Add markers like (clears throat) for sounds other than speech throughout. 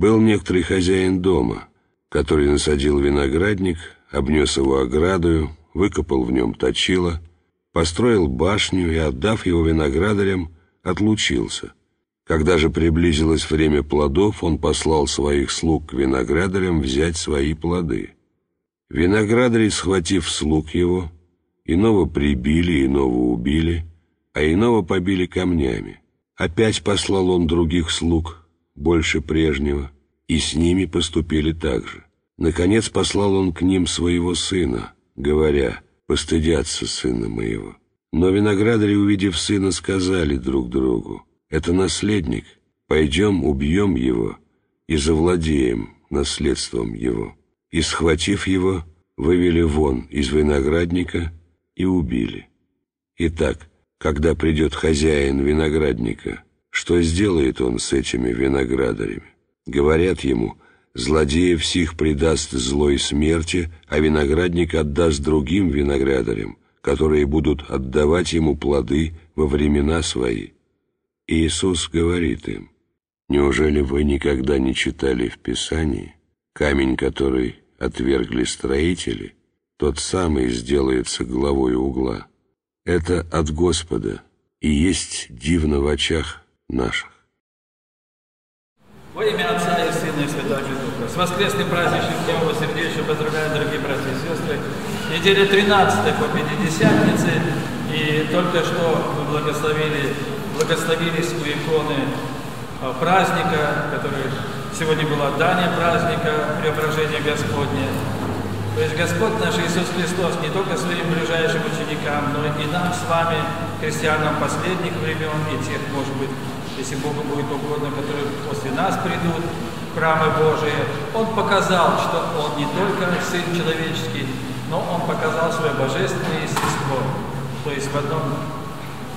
Был некоторый хозяин дома, который насадил виноградник, обнес его оградою, выкопал в нем точило, построил башню и, отдав его виноградарям, отлучился. Когда же приблизилось время плодов, он послал своих слуг к виноградарям взять свои плоды. Виноградари, схватив слуг его, иного прибили, иного убили, а иного побили камнями. Опять послал он других слуг, больше прежнего, и с ними поступили так же. Наконец послал он к ним своего сына, говоря, «Постыдятся сына моего». Но виноградари, увидев сына, сказали друг другу, «Это наследник, пойдем убьем его и завладеем наследством его». И, схватив его, вывели вон из виноградника и убили. Итак, когда придет хозяин виноградника, что сделает он с этими виноградарями? Говорят ему, злодеев всех предаст злой смерти, а виноградник отдаст другим виноградарям, которые будут отдавать ему плоды во времена свои. Иисус говорит им, «Неужели вы никогда не читали в Писании, камень, который отвергли строители, тот самый сделается главой угла. Это от Господа и есть дивно в очах наших. Во имя Отца и Сына и Святого Духа. С воскресным праздничным днем вас сердечно поздравляю, дорогие братья и сестры. Неделя 13 по Пятидесятнице. И только что мы благословили, благословились у иконы а, праздника, который сегодня было дание праздника Преображения Господня. То есть Господь наш Иисус Христос не только своим ближайшим ученикам, но и нам с вами, христианам последних времен, и тех, может быть, если Богу будет угодно, которые после нас придут храмы Божии, Он показал, что Он не только Сын человеческий, но Он показал свое божественное естество. То есть в одном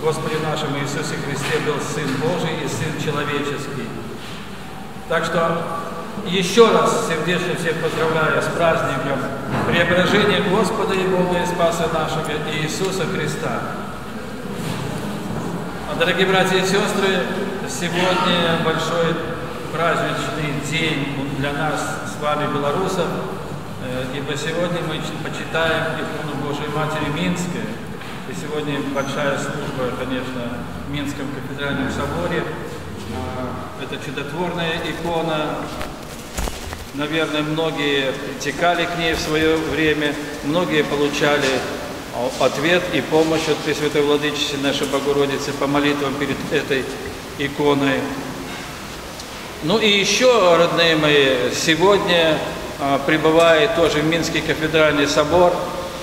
Господе нашем Иисусе Христе был Сын Божий и Сын человеческий. Так что еще раз сердечно всех поздравляю с праздником преображения Господа и Бога и Спаса нашего Иисуса Христа. Дорогие братья и сестры, сегодня большой праздничный день для нас с вами, белорусов, э, ибо сегодня мы почитаем икону Божией Матери Минской. И сегодня большая служба, конечно, в Минском кафедральном соборе. А, это чудотворная икона. Наверное, многие притекали к ней в свое время, многие получали ответ и помощь от Пресвятой Владычицы нашей Богородицы по молитвам перед этой иконой. Ну и еще, родные мои, сегодня а, прибывает тоже в Минский кафедральный собор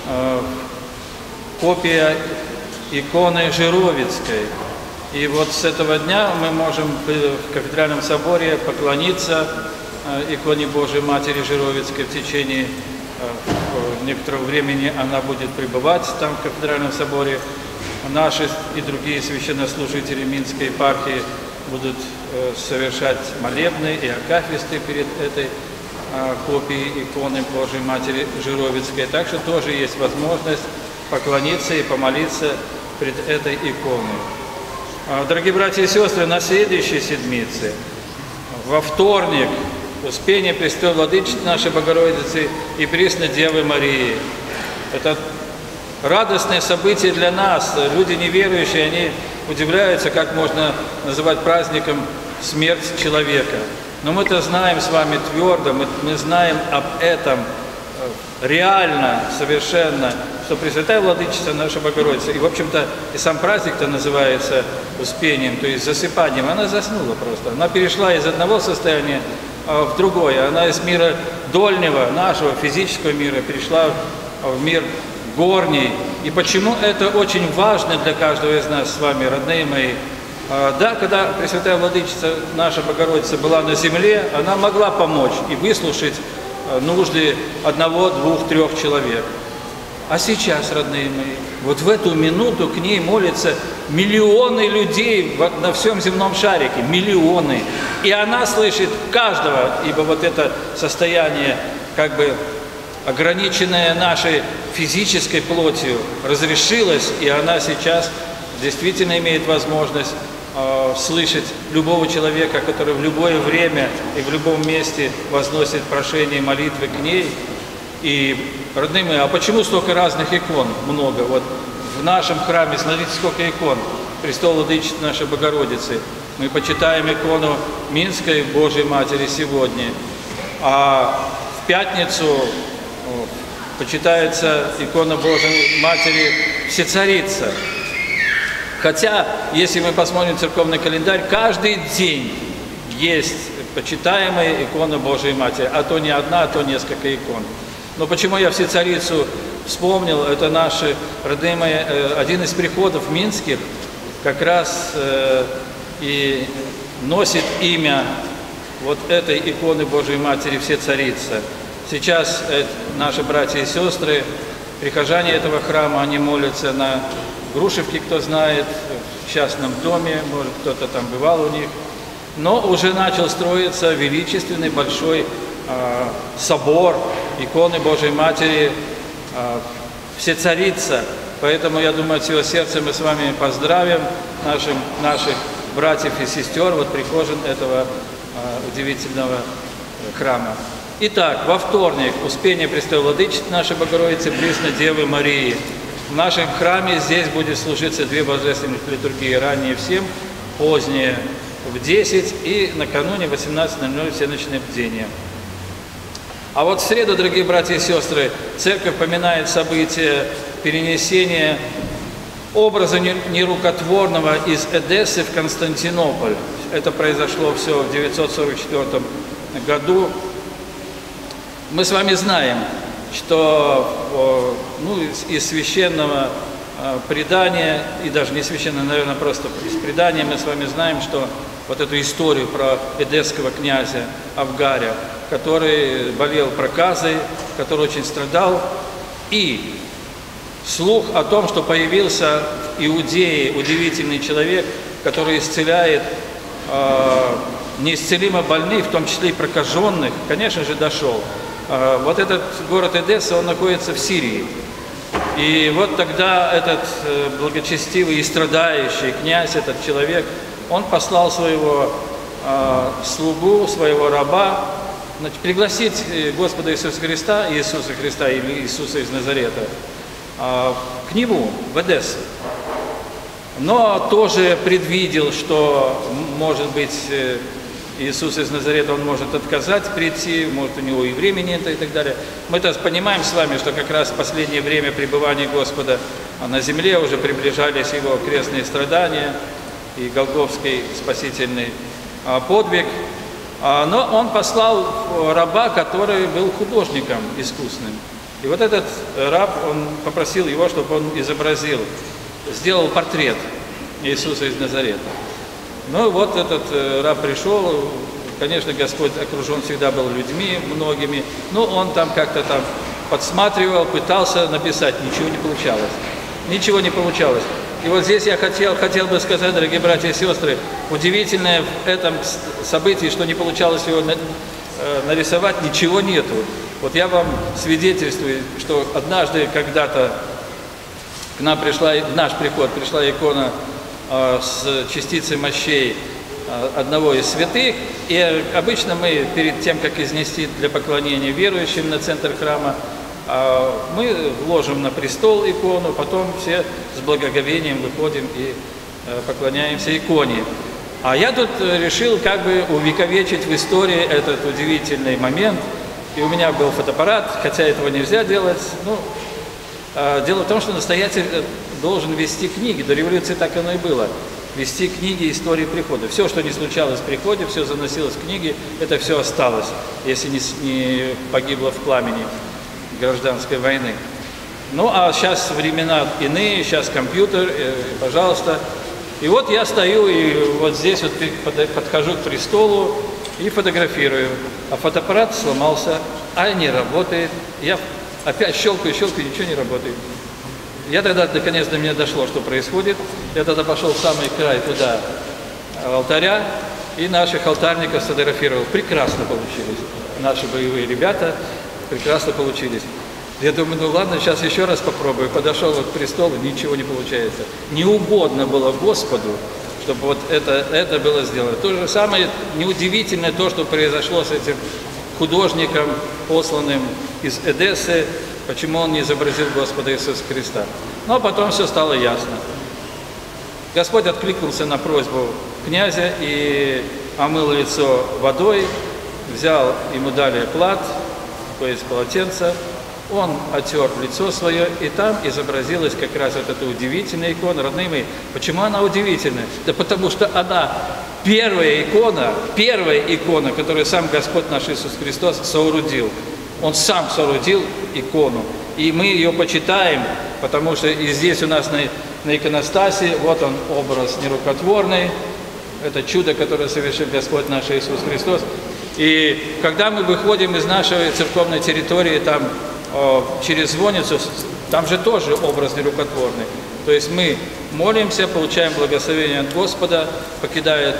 а, копия иконы Жировицкой. И вот с этого дня мы можем в кафедральном соборе поклониться а, иконе Божией Матери Жировицкой в течение некоторого времени она будет пребывать там в кафедральном соборе. Наши и другие священнослужители Минской епархии будут э, совершать молебны и акафисты перед этой э, копией иконы Божией Матери Жировицкой. Так что тоже есть возможность поклониться и помолиться перед этой иконой. А, дорогие братья и сестры, на следующей седмице, во вторник, Успение Престой Владычицы нашей Богородицы и Пресной Девы Марии. Это радостное событие для нас. Люди неверующие, они удивляются, как можно называть праздником смерть человека. Но мы-то знаем с вами твердо, мы, мы знаем об этом э, реально, совершенно, что Пресвятая Владычица наша Богородица, и, в общем-то, и сам праздник-то называется Успением, то есть засыпанием, она заснула просто. Она перешла из одного состояния а, в другое. Она из мира дольнего, нашего физического мира, перешла в мир горний. И почему это очень важно для каждого из нас с вами, родные мои? А, да, когда Пресвятая Владычица, наша Богородица, была на земле, она могла помочь и выслушать а, нужды одного, двух, трех человек. А сейчас, родные мои, вот в эту минуту к ней молятся миллионы людей на всем земном шарике, миллионы. И она слышит каждого, ибо вот это состояние, как бы ограниченное нашей физической плотью, разрешилось, и она сейчас действительно имеет возможность э, слышать любого человека, который в любое время и в любом месте возносит прошение молитвы к ней. И, родные мои, а почему столько разных икон много? Вот в нашем храме, смотрите, сколько икон. Престол Владычицы нашей Богородицы. Мы почитаем икону Минской Божьей Матери сегодня. А в пятницу почитается икона Божьей Матери Всецарица. Хотя, если мы посмотрим церковный календарь, каждый день есть почитаемая икона Божьей Матери, а то не одна, а то несколько икон. Но почему я Всецарицу вспомнил, это наши родные э, один из приходов минских как раз э, и носит имя вот этой иконы Божьей Матери Все Царица. Сейчас э, наши братья и сестры, прихожане этого храма, они молятся на Грушевке, кто знает, в частном доме, может кто-то там бывал у них. Но уже начал строиться величественный большой э, собор иконы Божьей Матери э, Все Царица. Поэтому, я думаю, от всего сердца мы с вами поздравим нашим, наших братьев и сестер, вот прихожан этого э, удивительного храма. Итак, во вторник Успение Престола Владычицы нашей Богородицы Пресной Девы Марии. В нашем храме здесь будет служиться две божественных литургии, ранее всем, позднее в 10 и накануне 18.00 всеночное бдение. А вот в среду, дорогие братья и сестры, церковь поминает события перенесения образа нерукотворного из Эдессы в Константинополь. Это произошло все в 944 году. Мы с вами знаем, что ну, из священного а, предания, и даже не священного, наверное, просто из предания мы с вами знаем, что вот эту историю про эдесского князя Авгаря, который болел проказой, который очень страдал, и слух о том, что появился в Иудее удивительный человек, который исцеляет э, неисцелимо больных, в том числе и прокаженных, конечно же, дошел. Э, вот этот город Эдесса, он находится в Сирии. И вот тогда этот э, благочестивый и страдающий князь, этот человек, он послал своего э, слугу, своего раба, значит, пригласить э, Господа Иисуса Христа, Иисуса Христа или Иисуса из Назарета, э, к нему, в Эдессу. Но тоже предвидел, что, может быть, э, Иисус из Назарета, он может отказать прийти, может у него и времени это и так далее. Мы то понимаем с вами, что как раз в последнее время пребывания Господа на земле уже приближались его крестные страдания и Голговский спасительный а, подвиг. А, но он послал раба, который был художником искусным. И вот этот раб, он попросил его, чтобы он изобразил, сделал портрет Иисуса из Назарета. Ну вот этот э, раб пришел, конечно, Господь окружен всегда был людьми, многими, но он там как-то там подсматривал, пытался написать, ничего не получалось. Ничего не получалось. И вот здесь я хотел, хотел бы сказать, дорогие братья и сестры, удивительное в этом событии, что не получалось его э, нарисовать, ничего нету. Вот я вам свидетельствую, что однажды когда-то к нам пришла, в наш приход пришла икона с частицей мощей а, одного из святых. И обычно мы перед тем, как изнести для поклонения верующим на центр храма, а, мы ложим на престол икону, потом все с благоговением выходим и поклоняемся иконе. А я тут решил как бы увековечить в истории этот удивительный момент. И у меня был фотоаппарат, хотя этого нельзя делать. Ну, дело в том, что настоятель э, должен вести книги. До революции так оно и было. Вести книги истории прихода. Все, что не случалось в приходе, все заносилось в книги, это все осталось, если не, не погибло в пламени гражданской войны. Ну, а сейчас времена иные, сейчас компьютер, э, пожалуйста. И вот я стою, и вот здесь вот подхожу к престолу и фотографирую. А фотоаппарат сломался, а не работает. Я опять щелкаю, щелкаю, ничего не работает. Я тогда, наконец, до меня дошло, что происходит. Я тогда пошел в самый край туда, алтаря, и наших алтарников сфотографировал. Прекрасно получились. Наши боевые ребята прекрасно получились. Я думаю, ну ладно, сейчас еще раз попробую. Подошел вот к престолу, ничего не получается. Не угодно было Господу чтобы вот это, это было сделано. То же самое неудивительное то, что произошло с этим художником, посланным из Эдессы, почему он не изобразил Господа Иисуса Христа. Но потом все стало ясно. Господь откликнулся на просьбу князя и омыл лицо водой, взял, ему дали плат, то есть полотенце, он отер лицо свое, и там изобразилась как раз вот эта удивительная икона. Родные мои, почему она удивительная? Да потому что она первая икона, первая икона, которую сам Господь наш Иисус Христос соорудил. Он сам соорудил икону. И мы ее почитаем, потому что и здесь у нас на, на иконостасе, вот он образ нерукотворный, это чудо, которое совершил Господь наш Иисус Христос. И когда мы выходим из нашей церковной территории, там через звонницу, там же тоже образ нерукотворный. То есть мы молимся, получаем благословение от Господа, покидает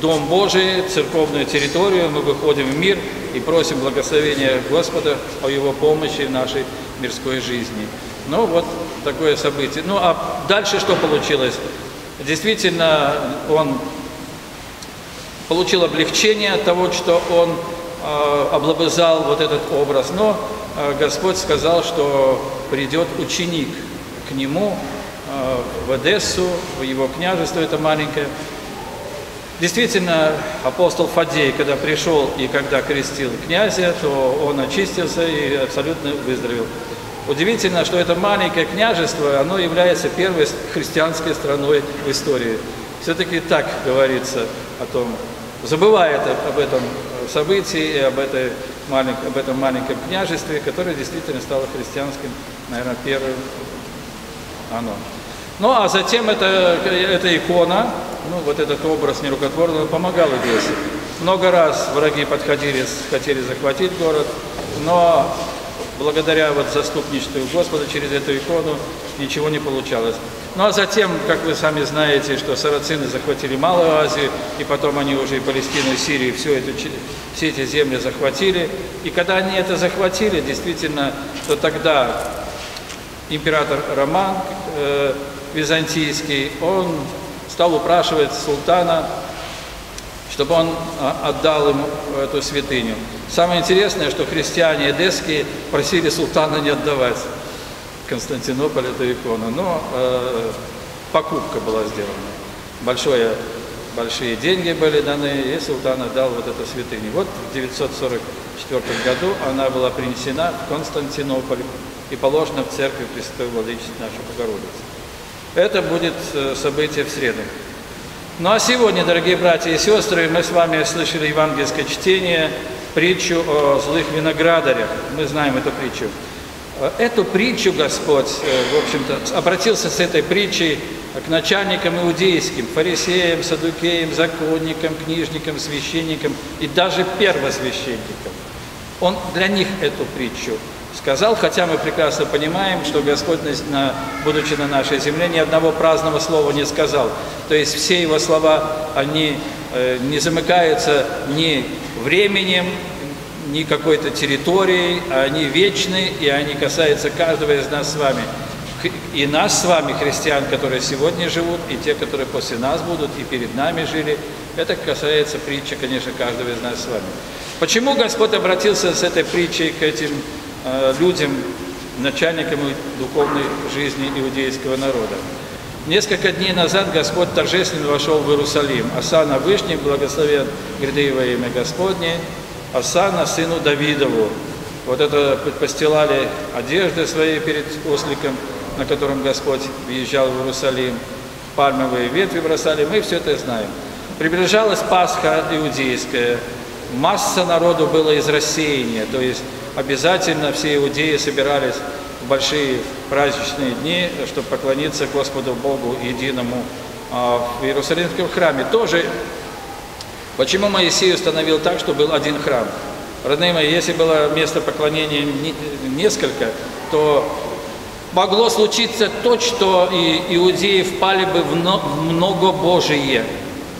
Дом Божий, церковную территорию, мы выходим в мир и просим благословения Господа о Его помощи в нашей мирской жизни. Ну вот такое событие. Ну а дальше что получилось? Действительно, он получил облегчение от того, что он э, облобызал вот этот образ. Но э, Господь сказал, что придет ученик к нему э, в Одессу, в его княжество это маленькое. Действительно, апостол Фадей, когда пришел и когда крестил князя, то он очистился и абсолютно выздоровел. Удивительно, что это маленькое княжество, оно является первой христианской страной в истории. Все-таки так говорится о том, забывает об этом событии и об, этой малень... об этом маленьком княжестве, которое действительно стало христианским, наверное, первым оно. Ну, а затем это, эта икона, ну, вот этот образ нерукотворного помогал Одессе. Много раз враги подходили, хотели захватить город, но благодаря вот заступничеству Господа через эту икону ничего не получалось. Ну а затем, как вы сами знаете, что сарацины захватили Малую Азию, и потом они уже и Палестину, и Сирию, всю эту, все эти земли захватили. И когда они это захватили, действительно, то тогда император Роман э, византийский, он стал упрашивать султана чтобы он а, отдал ему эту святыню. Самое интересное, что христиане эдесские просили султана не отдавать Константинополь эту икону, но э, покупка была сделана. Большое, большие деньги были даны, и султан отдал вот эту святыню. Вот в 944 году она была принесена в Константинополь и положена в церковь Пресвятой Владычицы нашей Богородицы. Это будет э, событие в среду. Ну а сегодня, дорогие братья и сестры, мы с вами слышали евангельское чтение, притчу о злых виноградарях. Мы знаем эту притчу. Эту притчу Господь, э, в общем-то, обратился с этой притчей к начальникам иудейским, фарисеям, садукеям, законникам, книжникам, священникам и даже первосвященникам. Он для них эту притчу сказал, хотя мы прекрасно понимаем, что Господь, будучи на нашей земле, ни одного праздного слова не сказал. То есть все его слова, они э, не замыкаются ни временем, ни какой-то территорией, а они вечны, и они касаются каждого из нас с вами. И нас с вами, христиан, которые сегодня живут, и те, которые после нас будут, и перед нами жили, это касается притчи, конечно, каждого из нас с вами. Почему Господь обратился с этой притчей к этим людям, начальникам духовной жизни иудейского народа. Несколько дней назад Господь торжественно вошел в Иерусалим. Асана Вышний, благословен гряды во имя Господне, Асана сыну Давидову. Вот это постилали одежды свои перед осликом, на котором Господь въезжал в Иерусалим. Пальмовые ветви бросали, мы все это знаем. Приближалась Пасха иудейская. Масса народу было из рассеяния, то есть обязательно все иудеи собирались в большие праздничные дни, чтобы поклониться Господу Богу единому а, в Иерусалимском храме. Тоже, почему Моисей установил так, что был один храм? Родные мои, если было место поклонения несколько, то могло случиться то, что и иудеи впали бы в многобожие,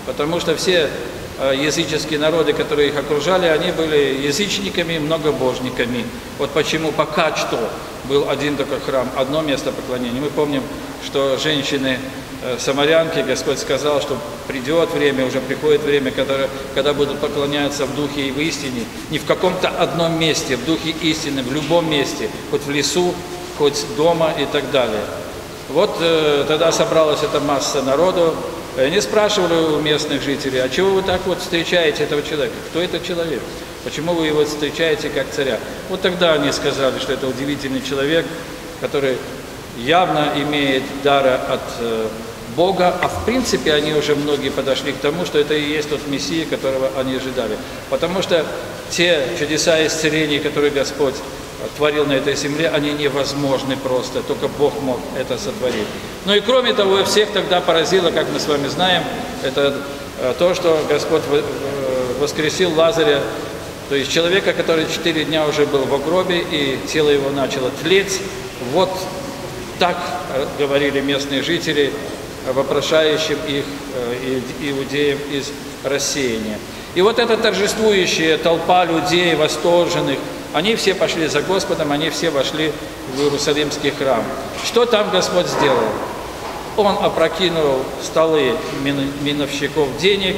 потому что все языческие народы, которые их окружали, они были язычниками, многобожниками. Вот почему пока что был один только храм, одно место поклонения. Мы помним, что женщины э, самарянке Господь сказал, что придет время, уже приходит время, когда, когда будут поклоняться в духе и в истине, не в каком-то одном месте, в духе истины, в любом месте, хоть в лесу, хоть дома и так далее. Вот э, тогда собралась эта масса народу, и они спрашивали у местных жителей, а чего вы так вот встречаете этого человека? Кто этот человек? Почему вы его встречаете как царя? Вот тогда они сказали, что это удивительный человек, который явно имеет дара от э, Бога, а в принципе они уже многие подошли к тому, что это и есть тот Мессия, которого они ожидали. Потому что те чудеса исцеления, которые Господь творил на этой земле, они невозможны просто, только Бог мог это сотворить. Ну и кроме того, всех тогда поразило, как мы с вами знаем, это э, то, что Господь э, воскресил Лазаря, то есть человека, который четыре дня уже был в гробе, и тело его начало тлеть. Вот так э, говорили местные жители, вопрошающим их иудеям из рассеяния. И вот эта торжествующая толпа людей, восторженных, они все пошли за Господом, они все вошли в Иерусалимский храм. Что там Господь сделал? Он опрокинул столы миновщиков денег,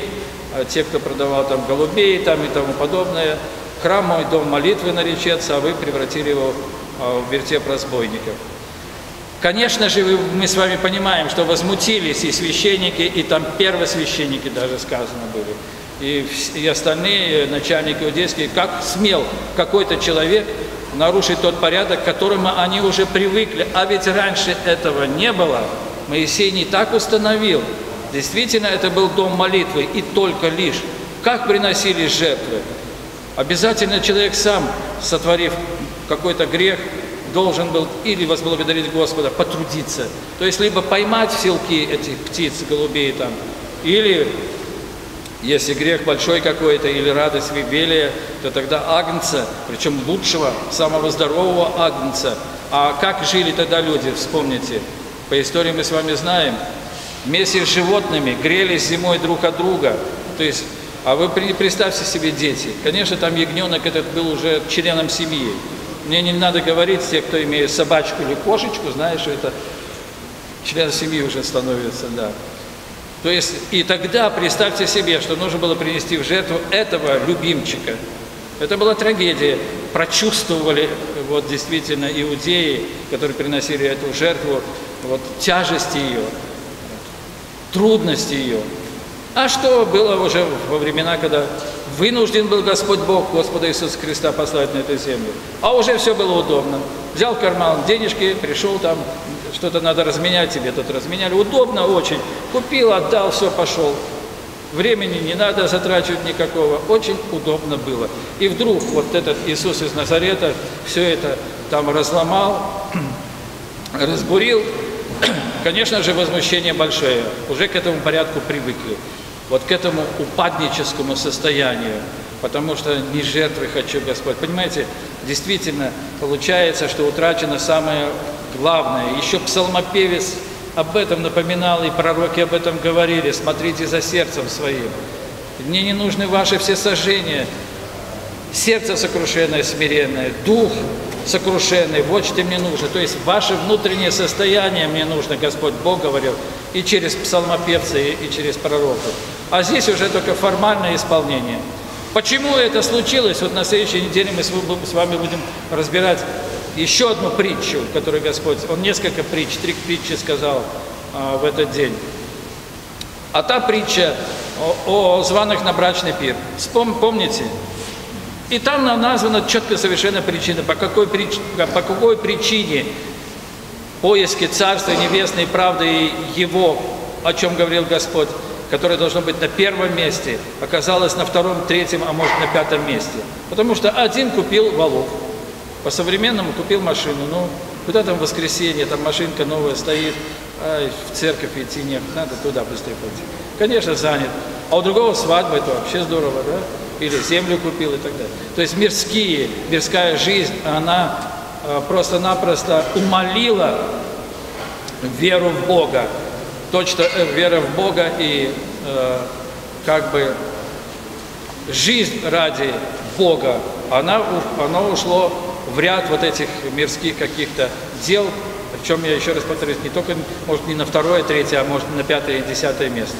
а те, кто продавал там голубей там и тому подобное. Храм мой, дом молитвы наречется, а вы превратили его а, в вертеп разбойников. Конечно же, мы с вами понимаем, что возмутились и священники, и там первосвященники даже сказано были и, и остальные начальники иудейские, как смел какой-то человек нарушить тот порядок, к которому они уже привыкли. А ведь раньше этого не было. Моисей не так установил. Действительно, это был дом молитвы, и только лишь. Как приносились жертвы? Обязательно человек сам, сотворив какой-то грех, должен был или возблагодарить Господа, потрудиться. То есть, либо поймать в селки этих птиц, голубей там, или если грех большой какой-то или радость вебелия, то тогда агнца, причем лучшего, самого здорового агнца. А как жили тогда люди, вспомните. По истории мы с вами знаем. Вместе с животными грелись зимой друг от друга. То есть, а вы представьте себе дети. Конечно, там ягненок этот был уже членом семьи. Мне не надо говорить, те, кто имеет собачку или кошечку, знаешь, что это член семьи уже становится, да. То есть и тогда представьте себе, что нужно было принести в жертву этого любимчика. Это была трагедия. Прочувствовали вот действительно иудеи, которые приносили эту жертву, вот тяжесть ее, трудности ее. А что было уже во времена, когда вынужден был Господь Бог, Господа Иисуса Христа послать на эту землю? А уже все было удобно. Взял карман денежки, пришел там, что-то надо разменять тебе, тут разменяли. Удобно очень. Купил, отдал, все, пошел. Времени не надо затрачивать никакого. Очень удобно было. И вдруг вот этот Иисус из Назарета все это там разломал, (clears throat) разбурил. (clears throat) Конечно же, возмущение большое. Уже к этому порядку привыкли. Вот к этому упадническому состоянию. Потому что не жертвы хочу, Господь. Понимаете, действительно получается, что утрачено самое главное. Еще псалмопевец об этом напоминал, и пророки об этом говорили. Смотрите за сердцем своим. Мне не нужны ваши все сожжения. Сердце сокрушенное, смиренное, дух сокрушенный, вот что мне нужно. То есть ваше внутреннее состояние мне нужно, Господь Бог говорил, и через псалмопевца, и, и через пророков. А здесь уже только формальное исполнение. Почему это случилось? Вот на следующей неделе мы с вами будем разбирать еще одну притчу, которую Господь, Он несколько притч, три притчи сказал а, в этот день. А та притча о, о званых на брачный пир. Вспом, помните? И там названа четко совершенно причина, по какой, прич, по какой причине поиски Царства Небесной правды и Его, о чем говорил Господь, которое должно быть на первом месте, оказалось на втором, третьем, а может на пятом месте. Потому что один купил валов, по-современному купил машину, ну, куда там воскресенье, там машинка новая стоит, ай, в церковь идти нет, надо туда быстрее пойти. Конечно, занят. А у другого свадьба, это вообще здорово, да? Или землю купил и так далее. То есть мирские, мирская жизнь, она э, просто-напросто умолила веру в Бога. Точно э, вера в Бога и э, как бы жизнь ради Бога, она, она ушло в ряд вот этих мирских каких-то дел, Причем, я еще раз повторюсь, не только, может, не на второе, третье, а может, на пятое и десятое место.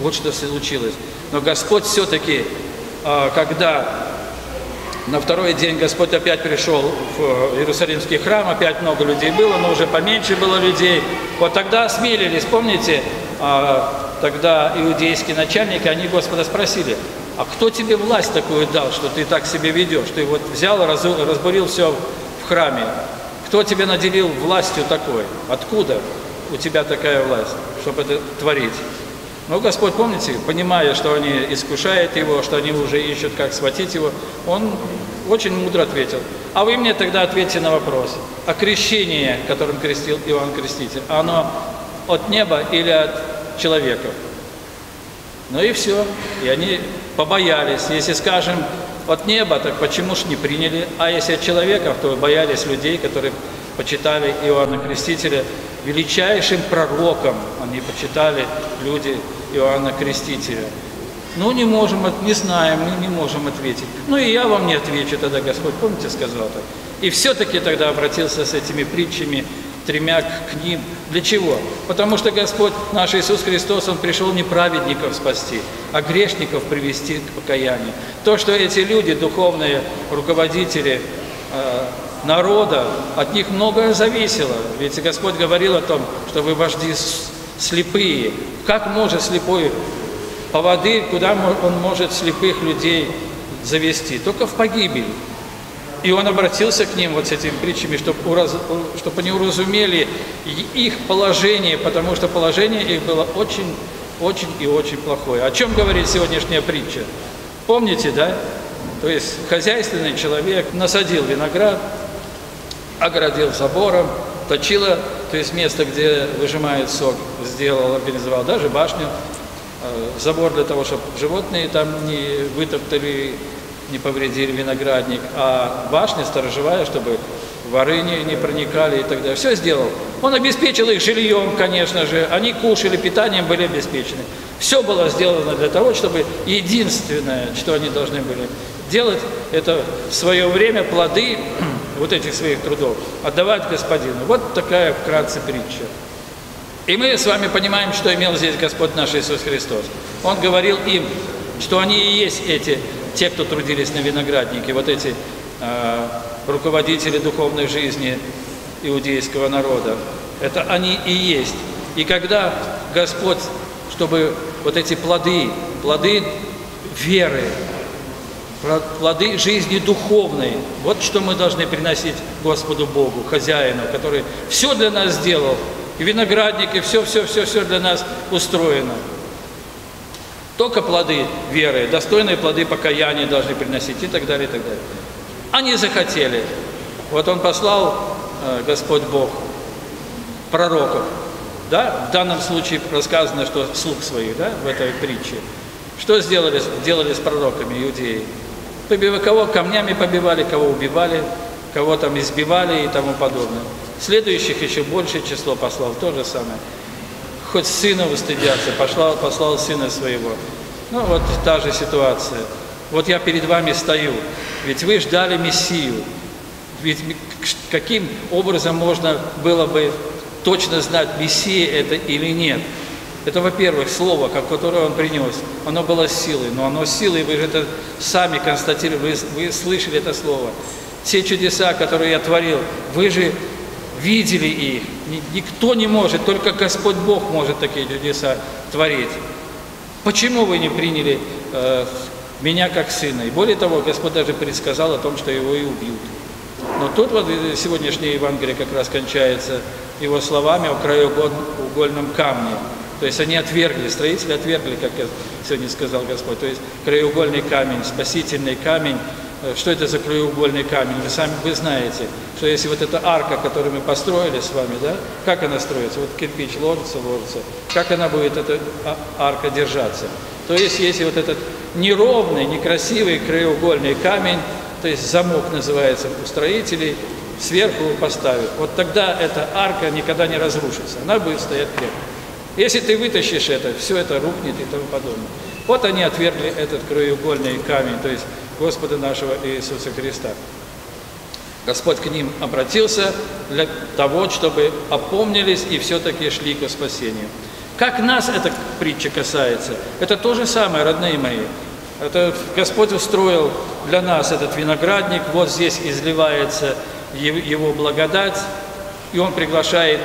Вот что случилось. Но Господь все-таки, а, когда на второй день Господь опять пришел в Иерусалимский храм, опять много людей было, но уже поменьше было людей. Вот тогда осмелились, помните, а, тогда иудейские начальники, они Господа спросили, а кто тебе власть такую дал, что ты так себя ведешь? Ты вот взял разбурил все в храме. Кто тебя наделил властью такой? Откуда у тебя такая власть, чтобы это творить? Но Господь, помните, понимая, что они искушают его, что они уже ищут, как схватить его, он очень мудро ответил. А вы мне тогда ответьте на вопрос. А крещение, которым крестил Иоанн Креститель, оно от неба или от человека? Ну и все. И они побоялись. Если скажем от неба, так почему ж не приняли? А если от человеков, то боялись людей, которые почитали Иоанна Крестителя величайшим пророком. Они почитали люди Иоанна Крестителя. Ну, не можем, не знаем, не можем ответить. Ну, и я вам не отвечу тогда, Господь, помните, сказал так. И все-таки тогда обратился с этими притчами тремя к ним. Для чего? Потому что Господь наш Иисус Христос, Он пришел не праведников спасти, а грешников привести к покаянию. То, что эти люди, духовные руководители э, народа, от них многое зависело. Ведь Господь говорил о том, что вы вожди слепые. Как может слепой поводырь, куда он может слепых людей завести? Только в погибель. И он обратился к ним вот с этими притчами, чтобы, ураз... чтобы они уразумели их положение, потому что положение их было очень, очень и очень плохое. О чем говорит сегодняшняя притча? Помните, да? То есть хозяйственный человек насадил виноград, оградил забором, точило, то есть место, где выжимает сок, сделал, организовал даже башню, э, забор для того, чтобы животные там не вытоптали не повредили виноградник, а башня сторожевая, чтобы воры не, не проникали и так далее. Все сделал. Он обеспечил их жильем, конечно же, они кушали, питанием были обеспечены. Все было сделано для того, чтобы единственное, что они должны были делать, это в свое время плоды (clears throat) вот этих своих трудов отдавать господину. Вот такая вкратце притча. И мы с вами понимаем, что имел здесь Господь наш Иисус Христос. Он говорил им, что они и есть эти те, кто трудились на винограднике, вот эти э, руководители духовной жизни иудейского народа, это они и есть. И когда Господь, чтобы вот эти плоды, плоды веры, плоды жизни духовной, вот что мы должны приносить Господу Богу, хозяину, который все для нас сделал, и виноградник, и все, все, все, все для нас устроено. Только плоды веры, достойные плоды покаяния должны приносить и так далее, и так далее. Они захотели. Вот он послал, э, Господь Бог, пророков. Да? В данном случае рассказано, что слуг своих, да, в этой притче. Что сделали, делали с пророками иудеи? Побивали, кого камнями побивали, кого убивали, кого там избивали и тому подобное. Следующих еще большее число послал, то же самое хоть сына устыдятся, послал, послал сына своего. Ну вот та же ситуация. Вот я перед вами стою, ведь вы ждали Мессию. Ведь каким образом можно было бы точно знать, Мессия это или нет? Это, во-первых, слово, которое он принес, оно было силой, но оно силой, вы же это сами констатировали, вы, вы слышали это слово. Те чудеса, которые я творил, вы же видели их. Никто не может, только Господь Бог может такие чудеса творить. Почему вы не приняли э, меня как сына? И более того, Господь даже предсказал о том, что его и убьют. Но тут вот сегодняшнее Евангелие как раз кончается его словами о краеугольном камне. То есть они отвергли, строители отвергли, как сегодня сказал Господь. То есть краеугольный камень, спасительный камень, что это за краеугольный камень? Вы сами вы знаете, что если вот эта арка, которую мы построили с вами, да, как она строится? Вот кирпич ложится, ложится. Как она будет, эта а, арка, держаться? То есть, если вот этот неровный, некрасивый краеугольный камень, то есть замок называется у строителей, сверху поставят, вот тогда эта арка никогда не разрушится, она будет стоять крепко. Если ты вытащишь это, все это рухнет и тому подобное. Вот они отвергли этот краеугольный камень, то есть Господа нашего Иисуса Христа. Господь к ним обратился для того, чтобы опомнились и все-таки шли к спасению. Как нас эта притча касается? Это то же самое, родные мои. Это Господь устроил для нас этот виноградник, вот здесь изливается Его благодать, и Он приглашает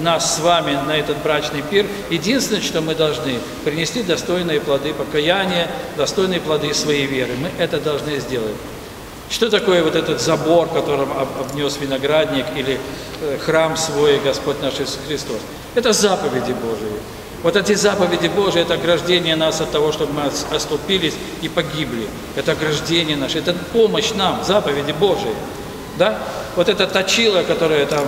нас с вами на этот брачный пир. Единственное, что мы должны, принести достойные плоды покаяния, достойные плоды своей веры. Мы это должны сделать. Что такое вот этот забор, которым обнес виноградник, или э, храм свой Господь наш Иисус Христос? Это заповеди Божии. Вот эти заповеди Божии – это ограждение нас от того, чтобы мы оступились и погибли. Это ограждение наше, это помощь нам, заповеди Божии. Да? Вот это точило, которое там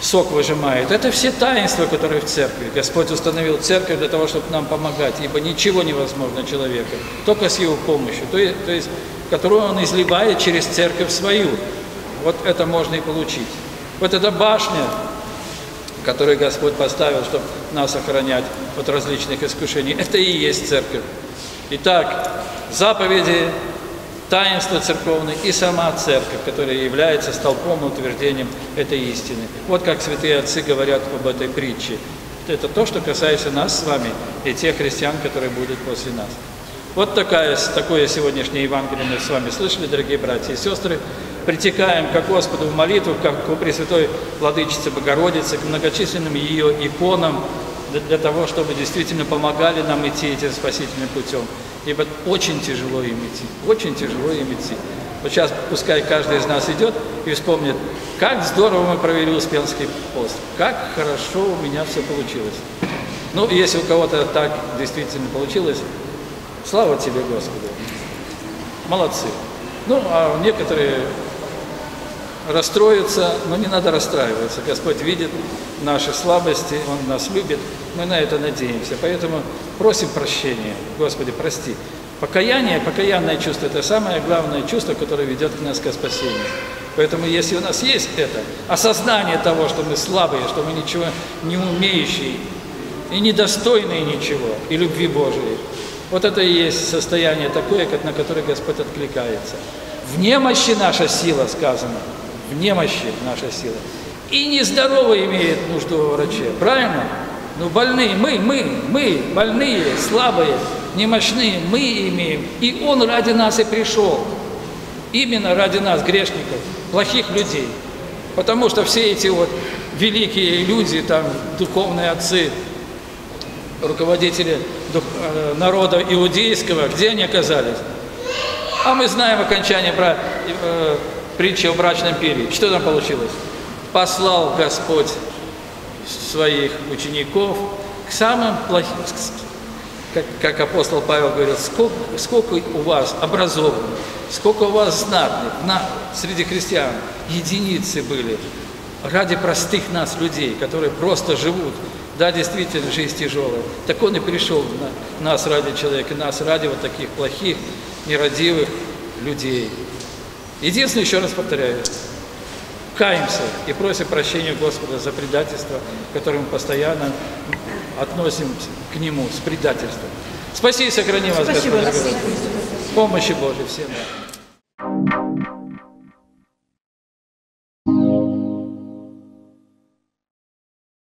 сок выжимает. Это все таинства, которые в церкви. Господь установил церковь для того, чтобы нам помогать, ибо ничего невозможно человеку, только с его помощью. То есть, то есть которую он изливает через церковь свою. Вот это можно и получить. Вот эта башня, которую Господь поставил, чтобы нас охранять от различных искушений, это и есть церковь. Итак, заповеди, таинство церковное и сама церковь, которая является столпом и утверждением этой истины. Вот как святые отцы говорят об этой притче. Это то, что касается нас с вами и тех христиан, которые будут после нас. Вот такая, такое сегодняшнее Евангелие мы с вами слышали, дорогие братья и сестры. Притекаем к Господу в молитву, как к Пресвятой Владычице Богородице, к многочисленным ее иконам, для того, чтобы действительно помогали нам идти этим спасительным путем. Ибо очень тяжело им идти, очень тяжело им идти. Вот сейчас пускай каждый из нас идет и вспомнит, как здорово мы провели Успенский пост, как хорошо у меня все получилось. Ну, если у кого-то так действительно получилось, Слава тебе, Господи. Молодцы. Ну, а некоторые расстроятся, но не надо расстраиваться. Господь видит наши слабости, Он нас любит, мы на это надеемся. Поэтому просим прощения. Господи, прости. Покаяние, покаянное чувство – это самое главное чувство, которое ведет к нас к спасению. Поэтому если у нас есть это, осознание того, что мы слабые, что мы ничего не умеющие и недостойные ничего, и любви Божией, вот это и есть состояние такое, на которое Господь откликается. В немощи наша сила, сказано. В немощи наша сила. И нездоровый имеет нужду во враче. Правильно? Ну, больные, мы, мы, мы, больные, слабые, немощные, мы имеем. И Он ради нас и пришел. Именно ради нас, грешников, плохих людей. Потому что все эти вот великие люди, там, духовные отцы, руководители Э, народа иудейского, где они оказались? А мы знаем окончание про, э, притчи о брачном пире. Что там получилось? Послал Господь своих учеников к самым плохим, как, как апостол Павел говорил, сколько, сколько у вас образованных, сколько у вас знатных на, среди христиан, единицы были, ради простых нас людей, которые просто живут да, действительно, жизнь тяжелая. Так он и пришел на нас ради человека, нас ради вот таких плохих, нерадивых людей. Единственное, еще раз повторяю, каемся и просим прощения Господа за предательство, которое мы постоянно относим к Нему с предательством. Спаси и сохрани вас, Спасибо, Господи, Помощи Божьей всем.